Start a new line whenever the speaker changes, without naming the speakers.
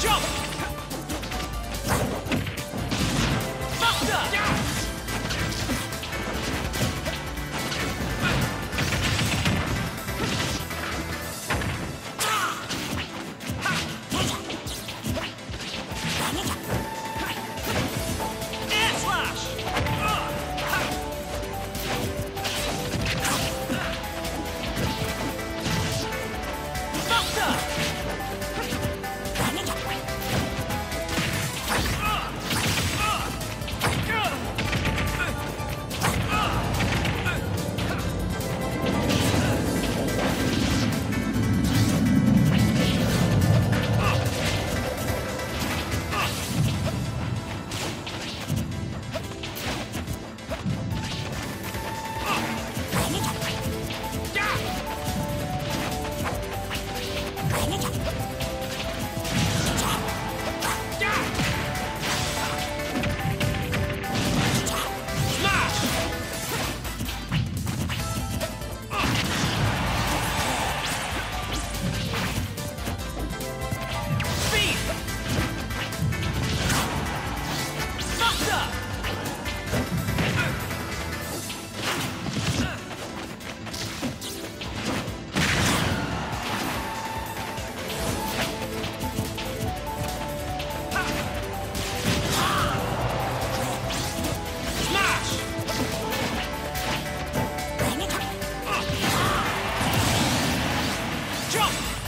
Jump! Jump!